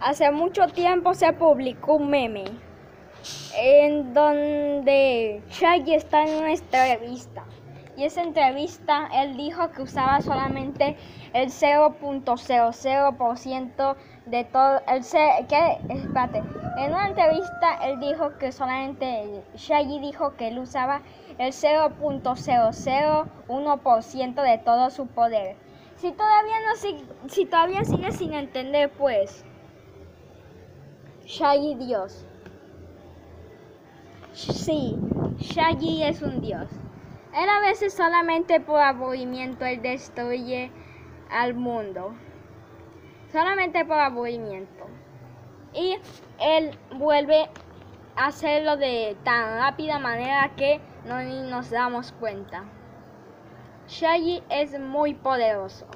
hace mucho tiempo se publicó un meme en donde Shaggy está en una entrevista. Y esa entrevista él dijo que usaba solamente el 0.00% de todo el que espérate, en una entrevista él dijo que solamente Shaggy dijo que él usaba el 0.001% de todo su poder. Si todavía no si todavía sigue sin entender pues Shaggy Dios. Sí, Shaggy es un dios. Él a veces solamente por aburrimiento él destruye al mundo. Solamente por aburrimiento. Y él vuelve a hacerlo de tan rápida manera que no ni nos damos cuenta. Shaggy es muy poderoso.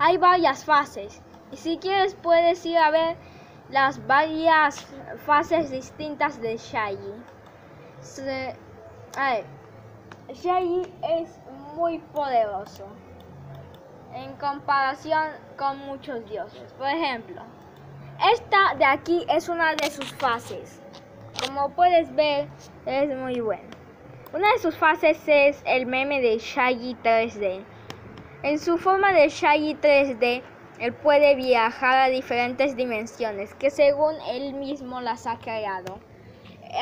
Hay varias fases. Y si quieres puedes ir a ver las varias fases distintas de Shaggy. Shaggy es muy poderoso en comparación con muchos dioses. Por ejemplo, esta de aquí es una de sus fases. Como puedes ver, es muy bueno. Una de sus fases es el meme de Shaggy 3D. En su forma de Shaggy 3D, él puede viajar a diferentes dimensiones que según él mismo las ha creado.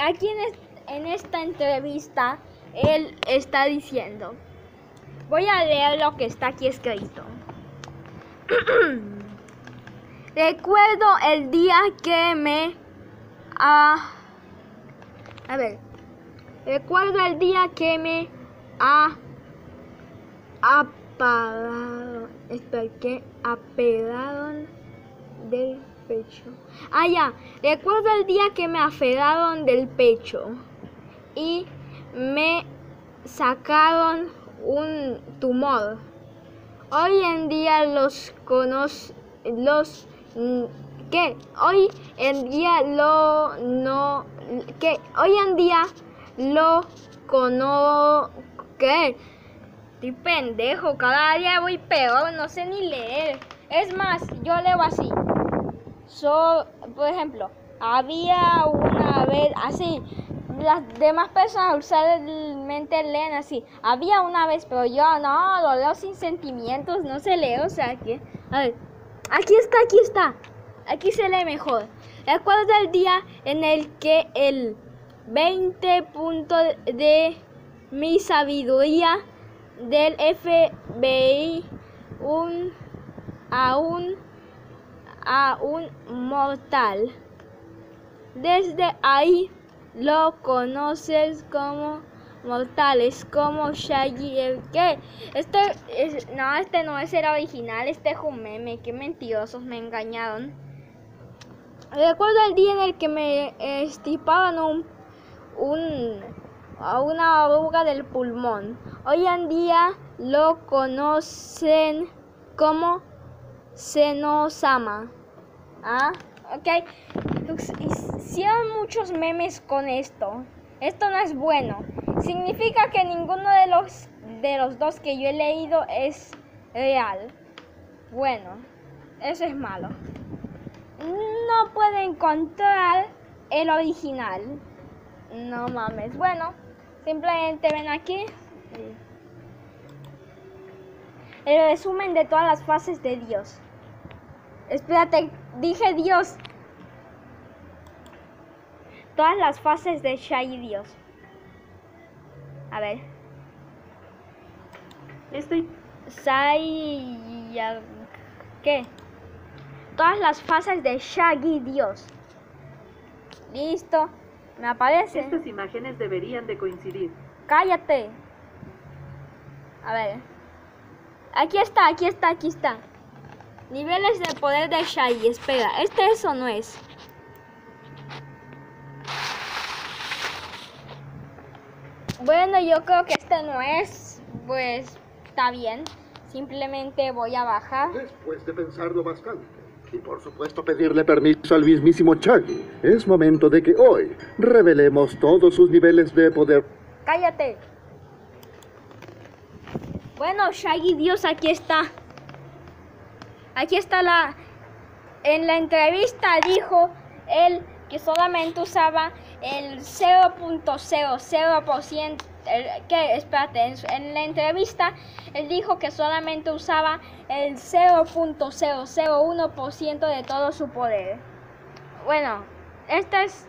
Aquí en, esta entrevista, él está diciendo, voy a leer lo que está aquí escrito. Recuerdo el día que me... a ver. Recuerdo el día que me ha apagado. Espera, que apelaron del pecho. Ah, ya. Recuerdo el día que me aferaron del pecho y me sacaron un tumor. Hoy en día los conoce los que hoy en día lo no que hoy en día lo cono que estoy pendejo cada día voy peor no sé ni leer es más yo leo así so, por ejemplo había una vez así las demás personas usualmente leen así había una vez pero yo no lo leo sin sentimientos no se lee o sea que a ver Aquí está, aquí está. Aquí se lee mejor. Recuerda el día en el que el 20 punto de mi sabiduría del FBI un, a, un, a un mortal. Desde ahí lo conoces como mortales como Shaggy el que este es, no este no es el original este es un meme qué mentirosos me engañaron recuerdo el día en el que me estipaban un, un a una oruga del pulmón hoy en día lo conocen como Senosama ah ok hicieron muchos memes con esto esto no es bueno significa que ninguno de los, de los dos que yo he leído es real. Bueno, eso es malo. No puedo encontrar el original. No mames. Bueno, simplemente ven aquí. El resumen de todas las fases de Dios. Espérate, dije Dios. Todas las fases de Shai Dios. A ver. Estoy. Sai. ¿Qué? Todas las fases de Shaggy Dios. Listo. Me aparece. Estas imágenes deberían de coincidir. Cállate. A ver. Aquí está, aquí está, aquí está. Niveles de poder de Shaggy. Espera, ¿este eso no es? Bueno, yo creo que este no es, pues está bien. Simplemente voy a bajar. Después de pensarlo bastante. Y por supuesto pedirle permiso al mismísimo Shaggy. Es momento de que hoy revelemos todos sus niveles de poder. Cállate. Bueno, Shaggy Dios, aquí está. Aquí está la... en la entrevista dijo él que solamente usaba el 0.00%, que espérate, en, en, la entrevista él dijo que solamente usaba el 0.001% de todo su poder. Bueno, esta es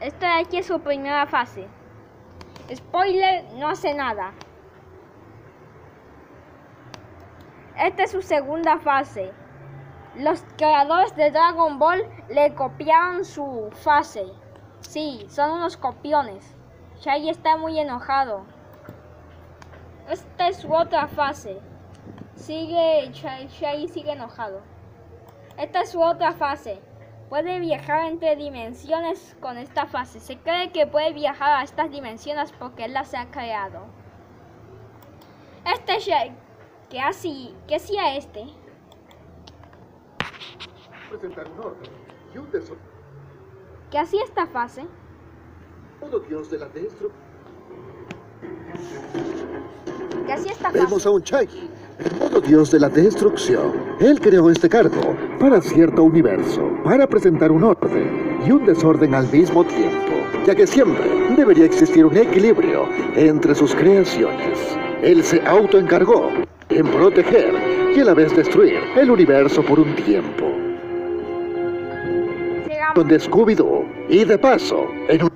esta de aquí es su primera fase. Spoiler, no hace nada. Esta es su segunda fase. Los creadores de Dragon Ball le copiaron su fase. Sí, son unos copiones. Shaggy está muy enojado. Esta es su otra fase. Sigue, Shaggy sigue enojado. Esta es su otra fase. Puede viajar entre dimensiones con esta fase. Se cree que puede viajar a estas dimensiones porque él las ha creado. Este Shaggy, ¿qué hacía, qué hacía este? Presentar un orden y un. ¿Qué hacía esta fase? Todo dios de la destrucción. ¿Qué hacía esta fase? Vemos a un Shaggy, el modo dios de la destrucción. Él creó este cargo para cierto universo, para presentar un orden y un desorden al mismo tiempo, ya que siempre debería existir un equilibrio entre sus creaciones. Él se autoencargó en proteger y a la vez destruir el universo por un tiempo. Donde Scooby-Doo y de paso, en un...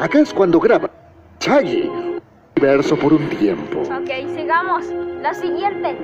acá es cuando graba Shaggy, universo por un tiempo. Ok, sigamos. La siguiente.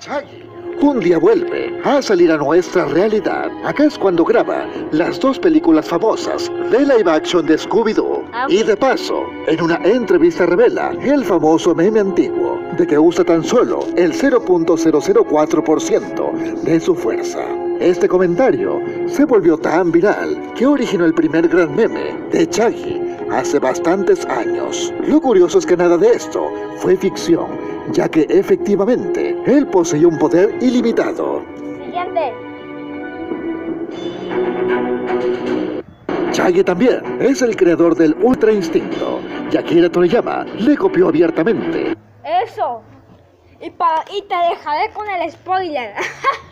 Shaggy un día vuelve a salir a nuestra realidad. Acá es cuando graba las dos películas famosas de live action de Scooby-Doo. Ah. Y de paso, en una entrevista revela el famoso meme antiguo de que usa tan solo el 0.004% de su fuerza. Este comentario se volvió tan viral que originó el primer gran meme de Shaggy hace bastantes años. Lo curioso es que nada de esto fue ficción, ya que efectivamente él poseía un poder ilimitado. Siguiente. Shaggy también es el creador del Ultra Instinto, y Akira Toriyama le copió abiertamente. Eso. Y, pa- y te dejaré con el spoiler.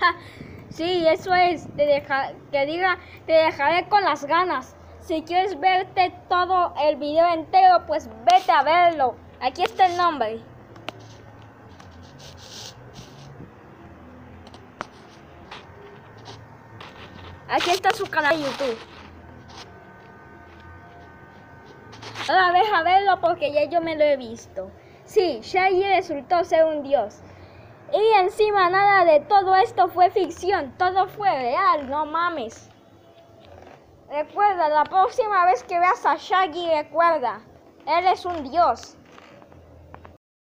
sí, eso es. Te deja- que diga, te dejaré con las ganas. Si quieres verte todo el video entero, pues vete a verlo. Aquí está el nombre. Aquí está su canal YouTube. Ahora ves a verlo porque ya yo me lo he visto. Sí, Shaggy resultó ser un dios. Y encima nada de todo esto fue ficción, todo fue real, no mames. Recuerda, la próxima vez que veas a Shaggy, recuerda, él es un dios.